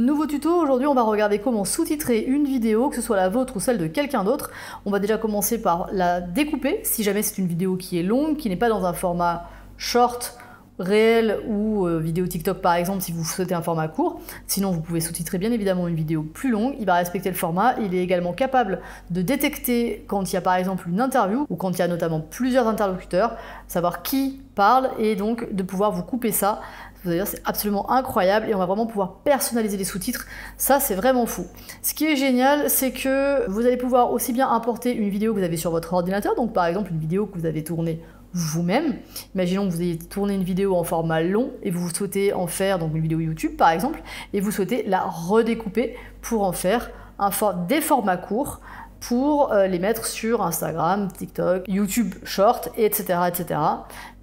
Nouveau tuto, aujourd'hui on va regarder comment sous-titrer une vidéo, que ce soit la vôtre ou celle de quelqu'un d'autre. On va déjà commencer par la découper, si jamais c'est une vidéo qui est longue, qui n'est pas dans un format short, réel ou euh, vidéo TikTok par exemple si vous souhaitez un format court. Sinon vous pouvez sous-titrer bien évidemment une vidéo plus longue, il va respecter le format, il est également capable de détecter quand il y a par exemple une interview ou quand il y a notamment plusieurs interlocuteurs, savoir qui parle et donc de pouvoir vous couper ça. Vous allez dire c'est absolument incroyable et on va vraiment pouvoir personnaliser les sous-titres. Ça c'est vraiment fou. Ce qui est génial c'est que vous allez pouvoir aussi bien importer une vidéo que vous avez sur votre ordinateur, donc par exemple une vidéo que vous avez tournée vous-même. Imaginons que vous ayez tourné une vidéo en format long et vous souhaitez en faire donc une vidéo YouTube par exemple et vous souhaitez la redécouper pour en faire des formats courts pour euh, les mettre sur Instagram, TikTok, YouTube Short, etc., etc.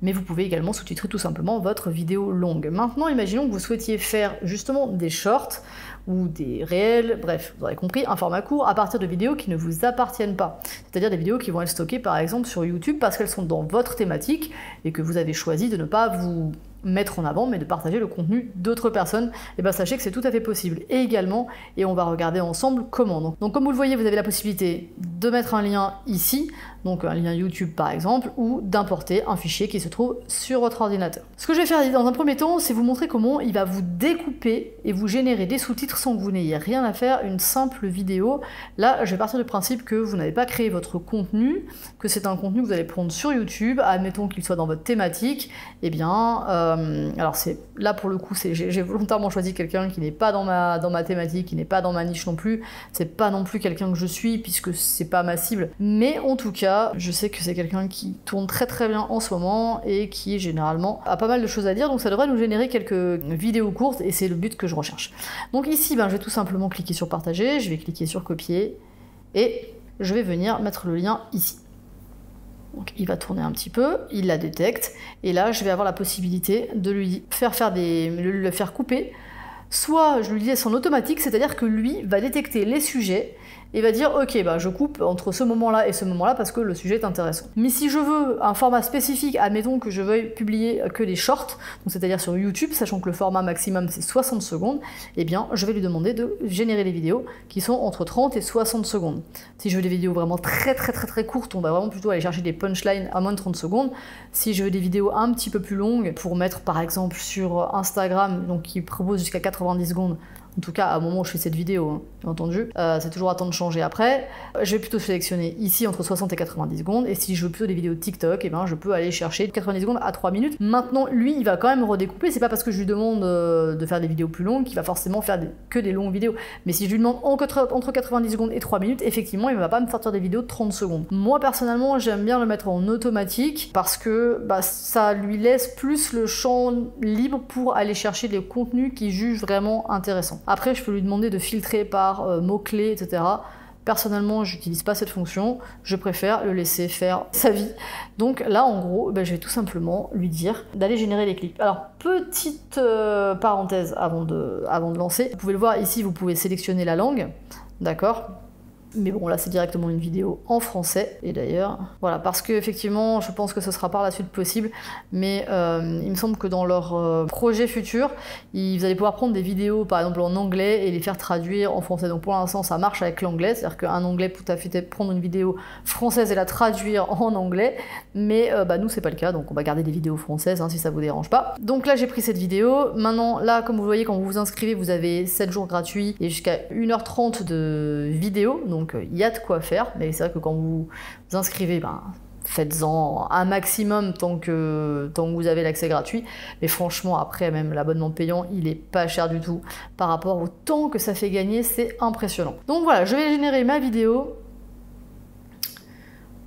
Mais vous pouvez également sous-titrer tout simplement votre vidéo longue. Maintenant, imaginons que vous souhaitiez faire justement des shorts ou des réels, bref, vous aurez compris, un format court à partir de vidéos qui ne vous appartiennent pas. C'est-à-dire des vidéos qui vont être stockées par exemple sur YouTube parce qu'elles sont dans votre thématique et que vous avez choisi de ne pas vous mettre en avant, mais de partager le contenu d'autres personnes, et eh bien sachez que c'est tout à fait possible. Et également, et on va regarder ensemble comment. Donc, donc, comme vous le voyez, vous avez la possibilité de mettre un lien ici, donc un lien YouTube par exemple, ou d'importer un fichier qui se trouve sur votre ordinateur. Ce que je vais faire dans un premier temps, c'est vous montrer comment il va vous découper et vous générer des sous-titres sans que vous n'ayez rien à faire, une simple vidéo. Là, je vais partir du principe que vous n'avez pas créé votre contenu, que c'est un contenu que vous allez prendre sur YouTube, admettons qu'il soit dans votre thématique, et eh bien... Euh, alors c'est là pour le coup, j'ai volontairement choisi quelqu'un qui n'est pas dans ma, dans ma thématique, qui n'est pas dans ma niche non plus. C'est pas non plus quelqu'un que je suis puisque c'est pas ma cible. Mais en tout cas, je sais que c'est quelqu'un qui tourne très très bien en ce moment et qui généralement a pas mal de choses à dire. Donc ça devrait nous générer quelques vidéos courtes et c'est le but que je recherche. Donc ici, ben, je vais tout simplement cliquer sur partager, je vais cliquer sur copier et je vais venir mettre le lien ici. Donc il va tourner un petit peu, il la détecte, et là je vais avoir la possibilité de lui faire faire des, le faire couper. Soit je lui laisse en automatique, c'est-à-dire que lui va détecter les sujets et va dire ok bah je coupe entre ce moment-là et ce moment-là parce que le sujet est intéressant. Mais si je veux un format spécifique, admettons que je veuille publier que des shorts, c'est-à-dire sur YouTube, sachant que le format maximum c'est 60 secondes, eh bien je vais lui demander de générer des vidéos qui sont entre 30 et 60 secondes. Si je veux des vidéos vraiment très très très très courtes, on va vraiment plutôt aller chercher des punchlines à moins de 30 secondes. Si je veux des vidéos un petit peu plus longues pour mettre par exemple sur Instagram, donc qui propose jusqu'à 90 secondes, en tout cas, au moment où je fais cette vidéo, hein, bien entendu. Euh, c'est toujours à temps de changer après. Je vais plutôt sélectionner ici entre 60 et 90 secondes. Et si je veux plutôt des vidéos TikTok, eh ben, je peux aller chercher 90 secondes à 3 minutes. Maintenant, lui, il va quand même redécouper. C'est pas parce que je lui demande euh, de faire des vidéos plus longues qu'il va forcément faire que des longues vidéos. Mais si je lui demande entre 90 secondes et 3 minutes, effectivement, il va pas me sortir des vidéos de 30 secondes. Moi, personnellement, j'aime bien le mettre en automatique parce que bah, ça lui laisse plus le champ libre pour aller chercher des contenus qu'il juge vraiment intéressants. Après, je peux lui demander de filtrer par euh, mots-clés, etc. Personnellement, j'utilise pas cette fonction, je préfère le laisser faire sa vie. Donc là, en gros, ben, je vais tout simplement lui dire d'aller générer les clips. Alors, petite euh, parenthèse avant de, avant de lancer. Vous pouvez le voir ici, vous pouvez sélectionner la langue, d'accord? Mais bon, là, c'est directement une vidéo en français. Et d'ailleurs, voilà, parce que effectivement, je pense que ce sera par la suite possible. Mais euh, il me semble que dans leur euh, projet futur, vous allez pouvoir prendre des vidéos, par exemple en anglais, et les faire traduire en français. Donc pour l'instant, ça marche avec l'anglais, c'est-à-dire qu'un anglais peut tout fait prendre une vidéo française et la traduire en anglais. Mais euh, bah, nous, c'est pas le cas, donc on va garder des vidéos françaises hein, si ça vous dérange pas. Donc là, j'ai pris cette vidéo. Maintenant, là, comme vous voyez, quand vous vous inscrivez, vous avez 7 jours gratuits et jusqu'à 1h30 de vidéo. Donc il y a de quoi faire, mais c'est vrai que quand vous vous inscrivez, ben, faites-en un maximum tant que, tant que vous avez l'accès gratuit. Mais franchement, après, même l'abonnement payant, il est pas cher du tout. Par rapport au temps que ça fait gagner, c'est impressionnant. Donc voilà, je vais générer ma vidéo.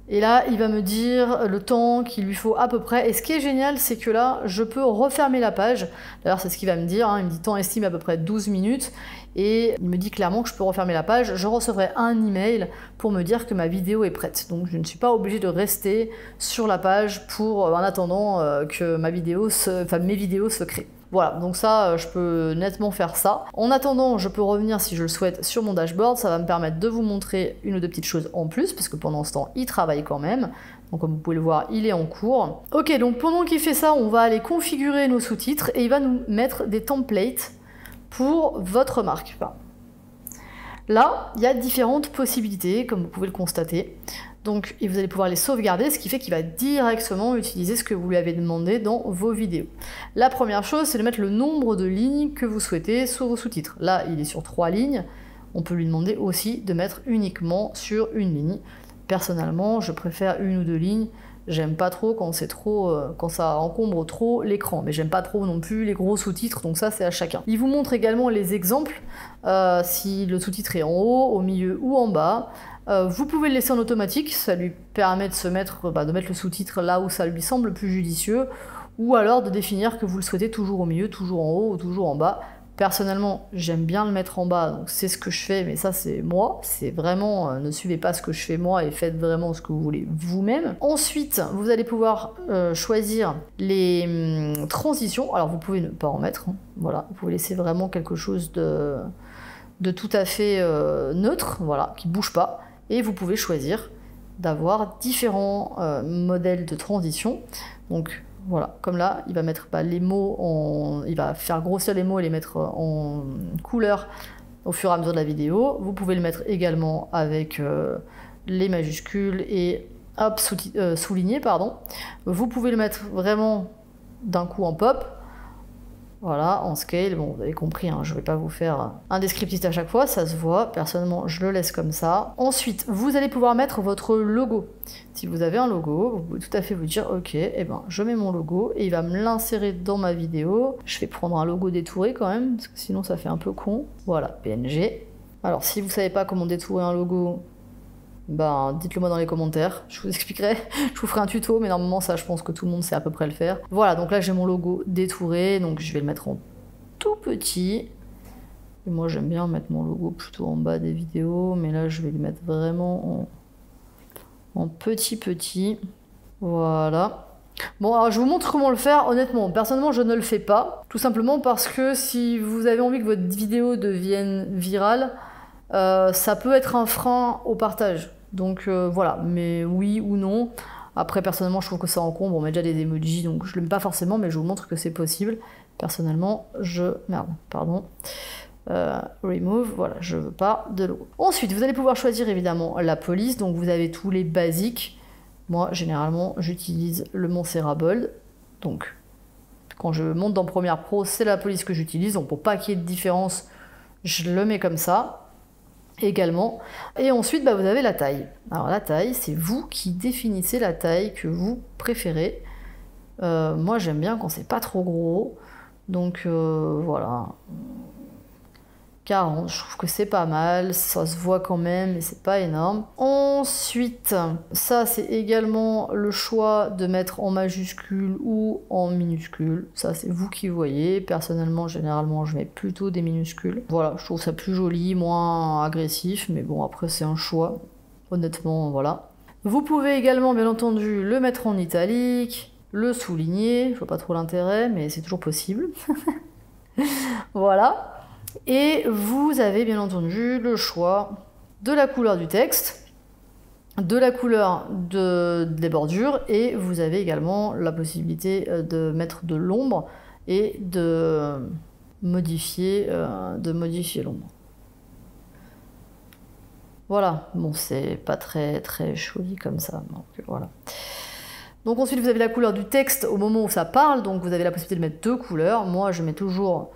Et là, il va me dire le temps qu'il lui faut à peu près. Et ce qui est génial, c'est que là, je peux refermer la page. D'ailleurs, c'est ce qu'il va me dire. Hein. Il me dit temps estime à peu près 12 minutes. Et il me dit clairement que je peux refermer la page. Je recevrai un email pour me dire que ma vidéo est prête. Donc je ne suis pas obligée de rester sur la page pour, en attendant euh, que ma vidéo mes vidéos se créent. Voilà, donc ça, euh, je peux nettement faire ça. En attendant, je peux revenir si je le souhaite sur mon dashboard. Ça va me permettre de vous montrer une ou deux petites choses en plus, parce que pendant ce temps, il travaille quand même. Donc comme vous pouvez le voir, il est en cours. Ok, donc pendant qu'il fait ça, on va aller configurer nos sous-titres et il va nous mettre des templates pour votre marque. là, il y a différentes possibilités, comme vous pouvez le constater. Donc, vous allez pouvoir les sauvegarder, ce qui fait qu'il va directement utiliser ce que vous lui avez demandé dans vos vidéos. La première chose, c'est de mettre le nombre de lignes que vous souhaitez sur vos sous-titres. Là, il est sur trois lignes. On peut lui demander aussi de mettre uniquement sur une ligne. Personnellement, je préfère une ou deux lignes. J'aime pas trop quand c'est trop, euh, quand ça encombre trop l'écran, mais j'aime pas trop non plus les gros sous-titres, donc ça c'est à chacun. Il vous montre également les exemples, euh, si le sous-titre est en haut, au milieu ou en bas. Euh, vous pouvez le laisser en automatique, ça lui permet de se mettre, bah, de mettre le sous-titre là où ça lui semble plus judicieux, ou alors de définir que vous le souhaitez toujours au milieu, toujours en haut ou toujours en bas. Personnellement, j'aime bien le mettre en bas, donc c'est ce que je fais, mais ça c'est moi. C'est vraiment, euh, ne suivez pas ce que je fais moi et faites vraiment ce que vous voulez vous-même. Ensuite, vous allez pouvoir euh, choisir les hum, transitions. Alors vous pouvez ne pas en mettre, hein. voilà. Vous pouvez laisser vraiment quelque chose de, de tout à fait neutre, voilà, qui bouge pas et vous pouvez choisir d'avoir différents euh, modèles de transition. Donc voilà, comme là, il va mettre pas les mots en, il va faire grossir les mots et les mettre en couleur au fur et à mesure de la vidéo. Vous pouvez le mettre également avec euh, les majuscules et hop, euh, souligné, pardon. Vous pouvez le mettre vraiment d'un coup en pop voilà, en scale, bon, vous avez compris, hein, je ne vais pas vous faire un descriptif à chaque fois, ça se voit. Personnellement, je le laisse comme ça. Ensuite, vous allez pouvoir mettre votre logo. Si vous avez un logo, vous pouvez tout à fait vous dire, ok, eh ben, je mets mon logo et il va me l'insérer dans ma vidéo. Je vais prendre un logo détouré quand même, parce que sinon ça fait un peu con. Voilà, PNG. Alors, si vous ne savez pas comment détourer un logo, ben dites-le moi dans les commentaires, je vous expliquerai, je vous ferai un tuto, mais normalement ça je pense que tout le monde sait à peu près le faire. Voilà, donc là j'ai mon logo détouré, donc je vais le mettre en tout petit. Et moi j'aime bien mettre mon logo plutôt en bas des vidéos, mais là je vais le mettre vraiment en, en petit petit. Voilà. Bon, alors je vous montre comment le faire. Honnêtement, personnellement, je ne le fais pas. Tout simplement parce que si vous avez envie que votre vidéo devienne virale, euh, ça peut être un frein au partage. Donc euh, voilà, mais oui ou non. Après, personnellement, je trouve que ça encombre. On met déjà des emojis, donc je l'aime pas forcément, mais je vous montre que c'est possible. Personnellement, je. Merde, pardon. Euh, remove, voilà, je veux pas de logo. Ensuite, vous allez pouvoir choisir évidemment la police, donc vous avez tous les basiques. Moi, généralement, j'utilise le Montserrat Bold. Donc, quand je monte dans Premiere Pro, c'est la police que j'utilise. Donc, pour pas qu'il y ait de différence, je le mets comme ça également. Et ensuite, bah, vous avez la taille. Alors la taille, c'est vous qui définissez la taille que vous préférez. Euh, moi, j'aime bien quand c'est pas trop gros. Donc euh, voilà. 40, je trouve que c'est pas mal, ça se voit quand même, mais c'est pas énorme. Ensuite, ça c'est également le choix de mettre en majuscule ou en minuscule. Ça c'est vous qui voyez. Personnellement, généralement, je mets plutôt des minuscules. Voilà, je trouve ça plus joli, moins agressif, mais bon, après c'est un choix. Honnêtement, voilà. Vous pouvez également, bien entendu, le mettre en italique, le souligner. Je vois pas trop l'intérêt, mais c'est toujours possible. voilà. Et vous avez bien entendu le choix de la couleur du texte, de la couleur des bordures, et vous avez également la possibilité euh, de mettre de l'ombre et de modifier, euh, de modifier l'ombre. Voilà, bon c'est pas très très joli comme ça, donc voilà. Donc ensuite vous avez la couleur du texte au moment où ça parle, donc vous avez la possibilité de mettre deux couleurs. Moi je mets toujours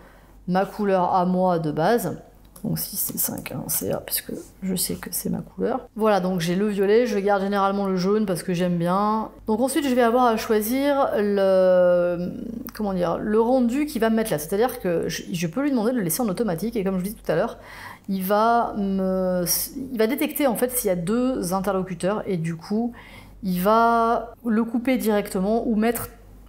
ma couleur à moi de base. Donc 6 et 5, hein, c'est puisque je sais que c'est ma couleur. Voilà, donc j'ai le violet, je garde généralement le jaune parce que j'aime bien. Donc ensuite, je vais avoir à choisir le, comment dire, le rendu qui va me mettre là. C'est-à-dire que je, peux lui demander de le laisser en automatique et comme je vous dis tout à l'heure, il va me, il va détecter en fait s'il y a deux interlocuteurs et du coup, il va le couper directement ou mettre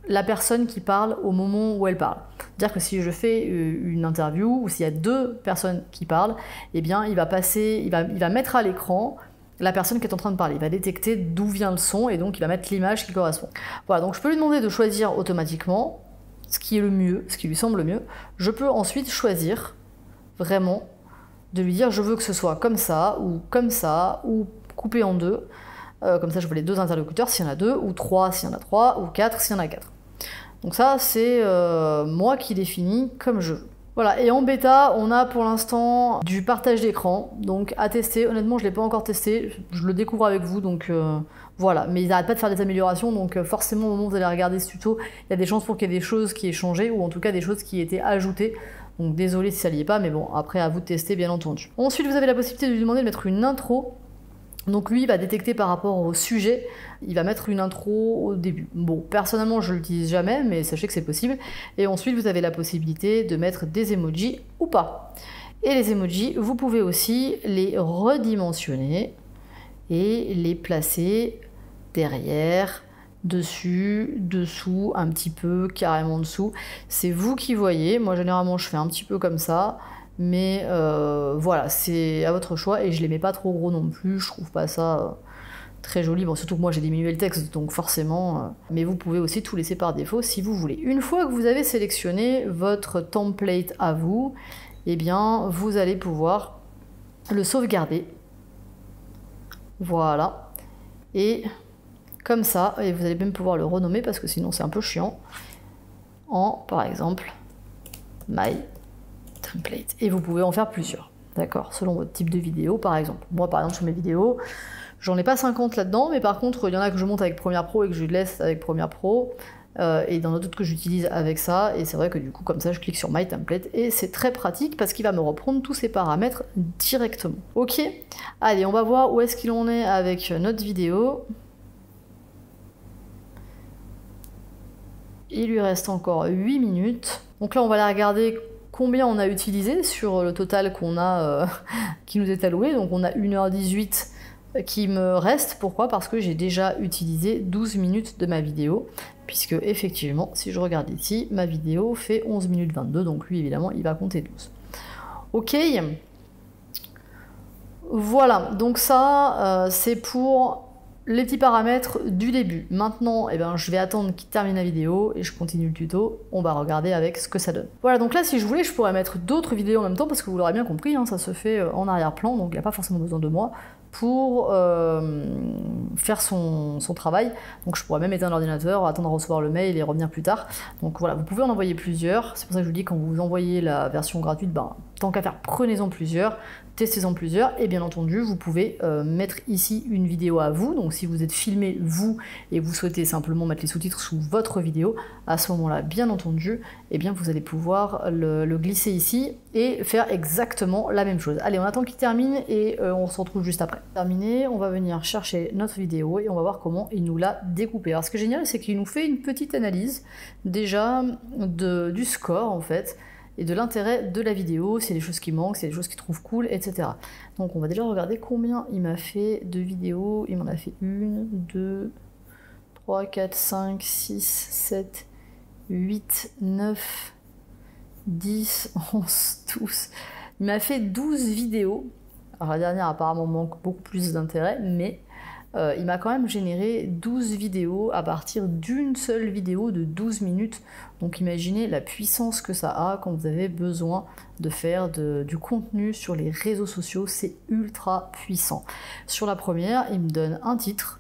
la personne qui parle au moment où elle parle. C'est-à-dire que si je fais euh, une interview ou s'il y a deux personnes qui parlent, eh bien il va passer, il va, il va mettre à l'écran la personne qui est en train de parler. Il va détecter d'où vient le son et donc il va mettre l'image qui correspond. Voilà, donc je peux lui demander de choisir automatiquement ce qui est le mieux, ce qui lui semble le mieux. Je peux ensuite choisir vraiment de lui dire je veux que ce soit comme ça ou comme ça ou coupé en deux. Euh, comme ça je veux les deux interlocuteurs s'il y en a deux, ou trois s'il y en a trois, ou quatre s'il y en a quatre. Donc ça, c'est euh, moi qui définis comme je veux. Voilà, et en bêta, on a pour l'instant du partage d'écran, donc à tester. Honnêtement, je ne l'ai pas encore testé, je le découvre avec vous, donc euh, voilà. Mais ils n'arrêtent pas de faire des améliorations, donc euh, forcément, au moment où vous allez regarder ce tuto, il y a des chances pour qu'il y ait des choses qui aient changé, ou en tout cas des choses qui aient été ajoutées. Donc désolé si ça n'y est pas, mais bon, après à vous de tester, bien entendu. Ensuite, vous avez la possibilité de lui demander de mettre une intro donc lui, il va détecter par rapport au sujet, il va mettre une intro au début. Bon, personnellement, je ne l'utilise jamais, mais sachez que c'est possible. Et ensuite, vous avez la possibilité de mettre des emojis ou pas. Et les emojis, vous pouvez aussi les redimensionner et les placer derrière, dessus, dessous, un petit peu, carrément dessous. C'est vous qui voyez. Moi, généralement, je fais un petit peu comme ça. Mais euh, voilà, c'est à votre choix et je les mets pas trop gros non plus. Je trouve pas ça euh, très joli. Bon, surtout que moi j'ai diminué le texte, donc forcément. Euh, mais vous pouvez aussi tout laisser par défaut si vous voulez. Une fois que vous avez sélectionné votre template à vous, eh bien, vous allez pouvoir le sauvegarder. Voilà. Et comme ça, et vous allez même pouvoir le renommer parce que sinon c'est un peu chiant. En, par exemple, my template. Et vous pouvez en faire plusieurs, d'accord Selon votre type de vidéo, par exemple. Moi, par exemple, sur mes vidéos, j'en ai pas 50 là-dedans, mais par contre, il y en a que je monte avec Premiere Pro et que je laisse avec Premiere Pro. Euh, et dans d'autres que j'utilise avec ça, et c'est vrai que du coup, comme ça, je clique sur My Template, et c'est très pratique parce qu'il va me reprendre tous ces paramètres directement. Ok Allez, on va voir où est-ce qu'il en est avec notre vidéo. Il lui reste encore 8 minutes. Donc là, on va la regarder combien on a utilisé sur le total qu'on a, euh, qui nous est alloué. Donc on a 1h18 qui me reste. Pourquoi? Parce que j'ai déjà utilisé 12 minutes de ma vidéo. Puisque effectivement, si je regarde ici, ma vidéo fait 11 minutes 22. Donc lui, évidemment, il va compter 12. Ok voilà, donc ça, euh, c'est pour les petits paramètres du début. Maintenant, eh ben, je vais attendre qu'il termine la vidéo et je continue le tuto. On va regarder avec ce que ça donne. Voilà, donc là, si je voulais, je pourrais mettre d'autres vidéos en même temps parce que vous l'aurez bien compris, hein, ça se fait euh, en arrière-plan, donc il n'y a pas forcément besoin de moi pour euh, faire son, travail. Donc je pourrais même éteindre l'ordinateur, attendre à recevoir le mail et revenir plus tard. Donc voilà, vous pouvez en envoyer plusieurs. C'est pour ça que je vous dis quand vous envoyez la version gratuite, ben, tant qu'à faire, prenez-en plusieurs testez-en plusieurs et bien entendu vous pouvez euh, mettre ici une vidéo à vous. Donc si vous êtes filmé vous et vous souhaitez simplement mettre les sous-titres sous votre vidéo à ce moment là bien entendu et eh bien vous allez pouvoir le, glisser ici et faire exactement la même chose. Allez on attend qu'il termine et euh, on se retrouve juste après. Terminé on va venir chercher notre vidéo et on va voir comment il nous l'a découpé alors ce qui est génial c'est qu'il nous fait une petite analyse déjà du score en fait et de l'intérêt de la vidéo, a des choses qui manquent, a des choses qu'il trouve cool, etc. Donc on va déjà regarder combien il m'a fait de vidéos. Il m'en a fait une, deux, trois, quatre, cinq, six, sept, huit, neuf, dix, onze, douze. Il m'a fait 12 vidéos. Alors la dernière apparemment manque beaucoup plus d'intérêt, mais euh, il m'a quand même généré 12 vidéos à partir d'une seule vidéo de 12 minutes. Donc imaginez la puissance que ça a quand vous avez besoin de faire du contenu sur les réseaux sociaux, c'est ultra puissant. Sur la première, il me donne un titre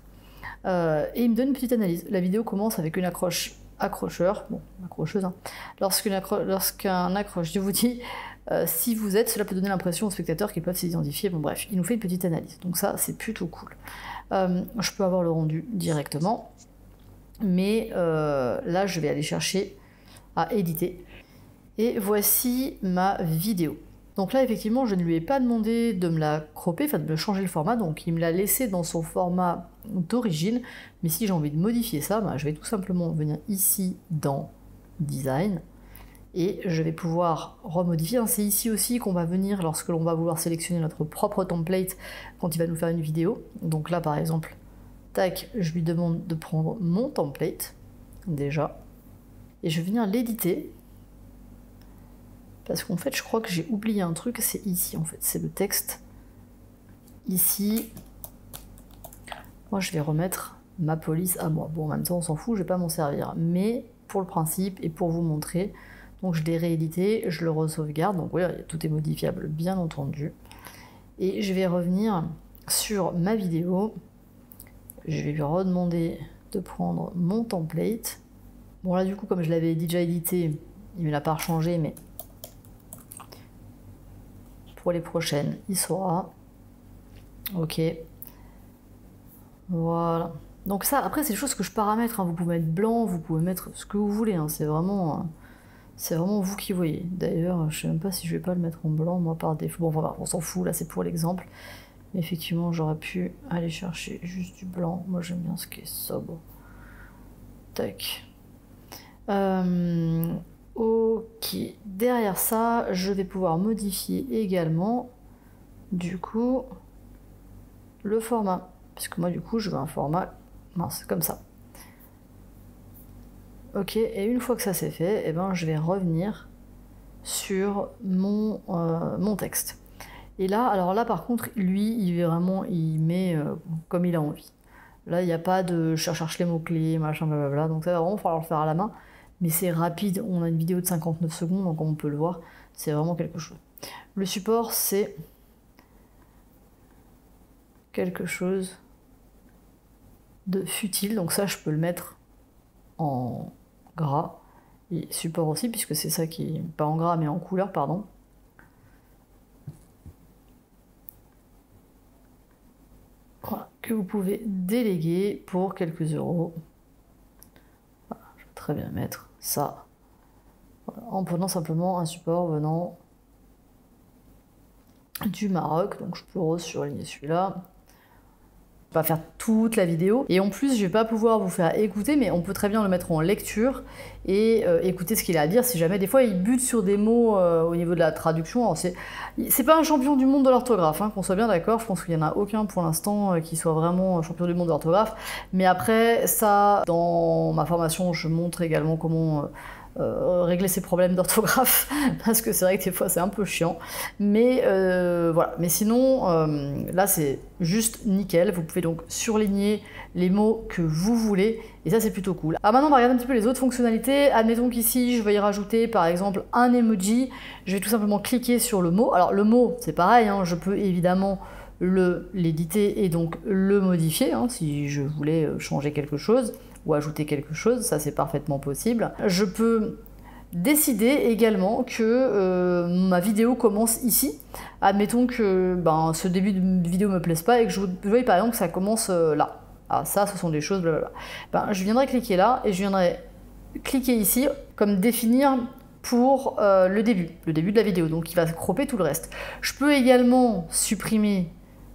euh, et il me donne une petite analyse. La vidéo commence avec une accroche accrocheur, bon, accrocheuse, hein. lorsqu'un accroche, je vous dis, euh, si vous êtes, cela peut donner l'impression aux spectateurs qu'ils peuvent s'identifier. Bon bref, il nous fait une petite analyse. Donc ça, c'est plutôt cool. Euh, je peux avoir le rendu directement. Mais euh, là, je vais aller chercher à éditer. Et voici ma vidéo. Donc là, effectivement, je ne lui ai pas demandé de me la cropper, enfin de me changer le format, donc il me l'a laissé dans son format d'origine. Mais si j'ai envie de modifier ça, bah, je vais tout simplement venir ici dans Design, et je vais pouvoir remodifier. C'est ici aussi qu'on va venir lorsque l'on va vouloir sélectionner notre propre template quand il va nous faire une vidéo. Donc là par exemple, tac, je lui demande de prendre mon template déjà et je vais venir l'éditer parce qu'en fait je crois que j'ai oublié un truc, c'est ici en fait, c'est le texte. Ici, moi je vais remettre ma police à moi. Bon en même temps on s'en fout, je vais pas m'en servir, mais pour le principe et pour vous montrer, donc je l'ai réédité, je le re-sauvegarde, donc oui, tout est modifiable bien entendu. Et je vais revenir sur ma vidéo. Je vais lui redemander de prendre mon template. Bon là du coup comme je l'avais déjà édité, il ne l'a pas changé mais pour les prochaines, il sera. Ok. Voilà. Donc ça, après, c'est des choses que je paramètre. Hein. Vous pouvez mettre blanc, vous pouvez mettre ce que vous voulez. Hein. C'est vraiment, c'est vraiment vous qui voyez. D'ailleurs, je sais même pas si je vais pas le mettre en blanc, moi, par défaut. Bon, on s'en fout, là, c'est pour l'exemple. Mais effectivement, j'aurais pu aller chercher juste du blanc. Moi, j'aime bien ce qui est sobre. Tac. Euh, ok. Derrière ça, je vais pouvoir modifier également, du coup, le format. Puisque moi, du coup, je veux un format mince, comme ça. Ok, et une fois que ça c'est fait, eh ben, je vais revenir sur mon, euh, mon texte. Et là, alors là par contre, lui, il vraiment, il met euh, comme il a envie. Là, il n'y a pas de je cherche les mots-clés, machin, blablabla. Donc ça va vraiment falloir le faire à la main. Mais c'est rapide, on a une vidéo de 59 secondes, donc on peut le voir, c'est vraiment quelque chose. Le support, c'est quelque chose de futile, donc ça je peux le mettre en gras, et support aussi, puisque c'est ça qui pas en gras mais en couleur, pardon. Que vous pouvez déléguer pour quelques euros. Je vais très bien mettre ça. en prenant simplement un support venant du Maroc, donc je peux surligner celui-là pas faire toute la vidéo. Et en plus, je vais pas pouvoir vous faire écouter, mais on peut très bien le mettre en lecture et euh, écouter ce qu'il a à dire. Si jamais, des fois, il bute sur des mots euh, au niveau de la traduction. C'est pas un champion du monde de l'orthographe, hein, qu'on soit bien d'accord. Je pense qu'il y en a aucun pour l'instant euh, qui soit vraiment champion du monde de l'orthographe. Mais après, ça, dans ma formation, je montre également comment euh, régler ses problèmes d'orthographe parce que c'est vrai que des fois c'est un peu chiant mais euh, voilà mais sinon euh, là c'est juste nickel vous pouvez donc surligner les mots que vous voulez et ça c'est plutôt cool. Ah maintenant on va regarder un petit peu les autres fonctionnalités. Admettons qu'ici je vais y rajouter par exemple un emoji. Je vais tout simplement cliquer sur le mot. Alors le mot c'est pareil, hein, je peux évidemment l'éditer et donc le modifier hein, si je voulais changer quelque chose ou ajouter quelque chose, ça c'est parfaitement possible. Je peux décider également que euh, ma vidéo commence ici. Admettons que ben, ce début de vidéo me plaise pas et que je veuille par exemple que ça commence euh, là. Ah ça, ce sont des choses, blablabla. Ben, je viendrai cliquer là et je viendrai cliquer ici comme définir pour euh, le début, le début de la vidéo. Donc il va cropper tout le reste. Je peux également supprimer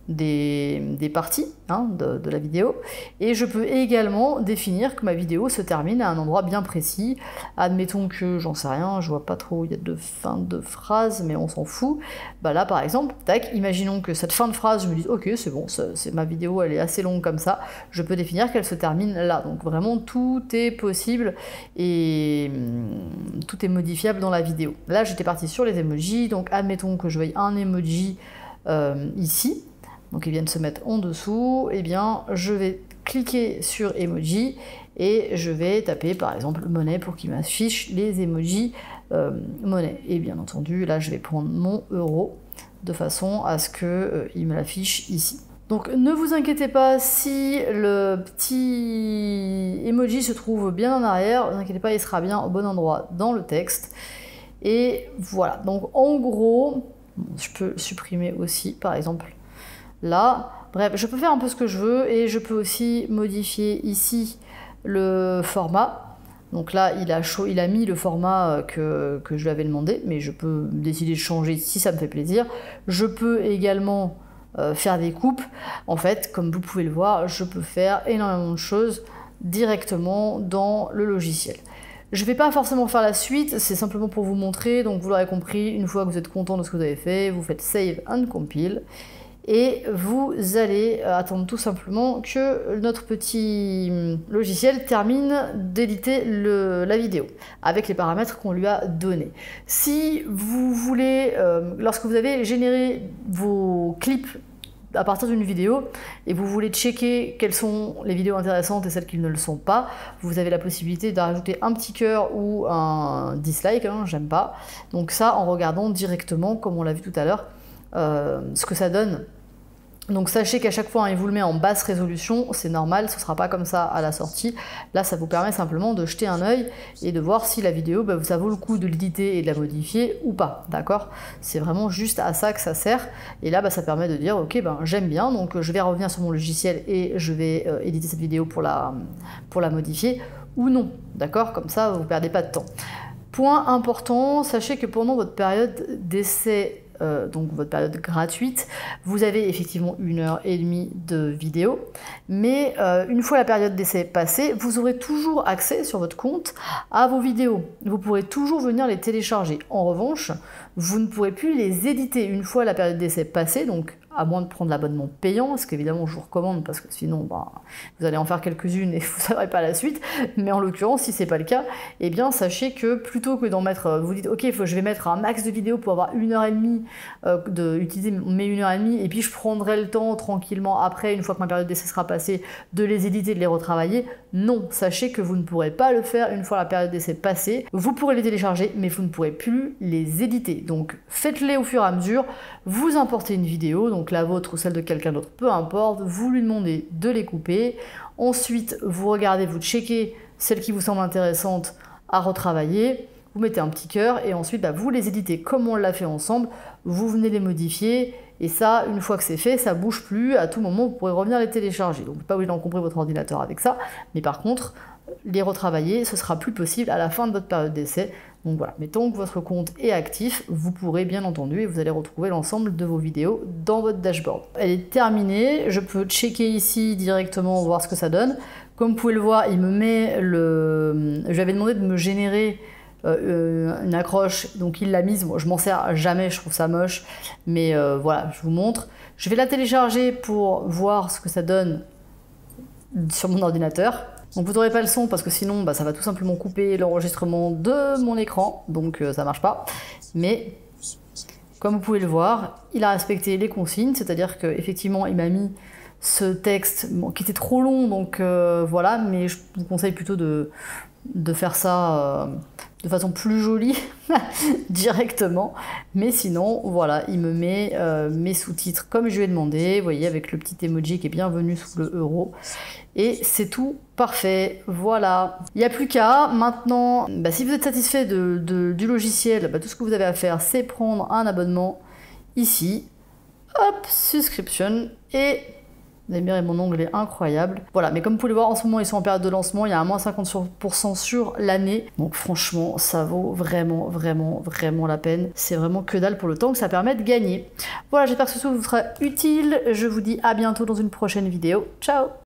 des, parties hein, de, la vidéo. Et je peux également définir que ma vidéo se termine à un endroit bien précis. Admettons que j'en sais rien je vois pas trop il y a de fin de phrase mais on s'en fout. Bah là par exemple tac imaginons que cette fin de phrase je me dis ok c'est bon ma vidéo elle est assez longue comme ça. Je peux définir qu'elle se termine là. Donc vraiment tout est possible et hum, tout est modifiable dans la vidéo. Là j'étais parti sur les emojis. Donc admettons que je veuille un emoji euh, ici donc ils viennent se mettre en dessous, et eh bien je vais cliquer sur emoji et je vais taper par exemple monnaie pour qu'il m'affiche les emojis euh, monnaie. Et bien entendu, là je vais prendre mon euro de façon à ce qu'il euh, me l'affiche ici. Donc ne vous inquiétez pas si le petit emoji se trouve bien en arrière, ne vous inquiétez pas, il sera bien au bon endroit dans le texte. Et voilà, donc en gros, je peux supprimer aussi par exemple là. Bref, je peux faire un peu ce que je veux et je peux aussi modifier ici le format. Donc là, il a, mis le format euh, que, que, je lui avais demandé, mais je peux décider de changer si ça me fait plaisir. Je peux également euh, faire des coupes. En fait, comme vous pouvez le voir, je peux faire énormément de choses directement dans le logiciel. Je ne vais pas forcément faire la suite, c'est simplement pour vous montrer, donc vous l'aurez compris, une fois que vous êtes content de ce que vous avez fait, vous faites Save and Compile, et vous allez euh, attendre tout simplement que notre petit hum, logiciel termine d'éditer la vidéo avec les paramètres qu'on lui a donnés. Si vous voulez, euh, lorsque vous avez généré vos clips à partir d'une vidéo et vous voulez checker quelles sont les vidéos intéressantes et celles qui ne le sont pas, vous avez la possibilité d'ajouter un petit cœur ou un dislike, hein, j'aime pas. Donc ça en regardant directement, comme on l'a vu tout à l'heure, euh, ce que ça donne Donc sachez qu'à chaque fois, hein, il vous le met en basse résolution, c'est normal, ce sera pas comme ça à la sortie. Là, ça vous permet simplement de jeter un œil et de voir si la vidéo, bah, ça vaut le coup de l'éditer et de la modifier ou pas, d'accord? C'est vraiment juste à ça que ça sert. Et là, bah, ça permet de dire, ok, ben j'aime bien, donc je vais revenir sur mon logiciel et je vais euh, éditer cette vidéo pour la, pour la modifier ou non, d'accord? Comme ça, vous perdez pas de temps. Point important, sachez que pendant votre période d'essai euh, donc votre période gratuite, vous avez effectivement une heure et demie de vidéo. Mais euh, une fois la période d'essai passée, vous aurez toujours accès sur votre compte à vos vidéos. Vous pourrez toujours venir les télécharger. En revanche, vous ne pourrez plus les éditer une fois la période d'essai passée, donc à moins de prendre l'abonnement payant, ce qu'évidemment je vous recommande parce que sinon bah, vous allez en faire quelques-unes et vous ne saurez pas la suite. Mais en l'occurrence, si c'est pas le cas, eh bien sachez que plutôt que d'en mettre, euh, vous dites ok, je vais mettre un max de vidéos pour avoir une heure et demie, euh, de utiliser mes une heure et demie, et puis je prendrai le temps tranquillement après, une fois que ma période d'essai sera passée, de les éditer, de les retravailler. Non, sachez que vous ne pourrez pas le faire une fois la période d'essai passée. Vous pourrez les télécharger, mais vous ne pourrez plus les éditer. Donc faites-les au fur et à mesure. Vous importez une vidéo, donc la vôtre ou celle de quelqu'un d'autre, peu importe, vous lui demandez de les couper. Ensuite, vous regardez, vous checkez celle qui vous semble intéressante à retravailler, vous mettez un petit cœur et ensuite bah, vous les éditez. Comme on l'a fait ensemble, vous venez les modifier. Et ça, une fois que c'est fait, ça bouge plus, à tout moment vous pourrez revenir les télécharger. Donc pas obligé d'encombrer votre ordinateur avec ça, mais par contre, les retravailler, ce sera plus possible à la fin de votre période d'essai. Donc voilà, mais tant que votre compte est actif, vous pourrez bien entendu et vous allez retrouver l'ensemble de vos vidéos dans votre dashboard. Elle est terminée, je peux checker ici directement, voir ce que ça donne. Comme vous pouvez le voir, il me met le... Je lui avais demandé de me générer euh, une accroche, donc il l'a mise. Je m'en sers jamais, je trouve ça moche, mais euh, voilà, je vous montre. Je vais la télécharger pour voir ce que ça donne sur mon ordinateur. Donc vous n'aurez pas le son parce que sinon bah, ça va tout simplement couper l'enregistrement de mon écran, donc euh, ça marche pas. Mais comme vous pouvez le voir, il a respecté les consignes, c'est-à-dire qu'effectivement il m'a mis ce texte qui était trop long, donc euh, voilà, mais je vous conseille plutôt de, de faire ça euh, de façon plus jolie directement. Mais sinon, voilà, il me met mes sous-titres comme je lui ai demandé, vous voyez, avec le petit emoji qui est bienvenu sous le euro. Et c'est tout parfait, voilà. Il n'y a plus qu'à. Maintenant, bah, si vous êtes satisfait de, du logiciel, bah, tout ce que vous avez à faire, c'est prendre un abonnement ici. Hop, subscription. Et vous allez mon ongle est incroyable. Voilà, mais comme vous pouvez le voir, en ce moment, ils sont en période de lancement. Il y a un moins 50% sur l'année. Donc franchement, ça vaut vraiment, vraiment, vraiment la peine. C'est vraiment que dalle pour le temps que ça permet de gagner. Voilà, j'espère que ce vous sera utile. Je vous dis à bientôt dans une prochaine vidéo. Ciao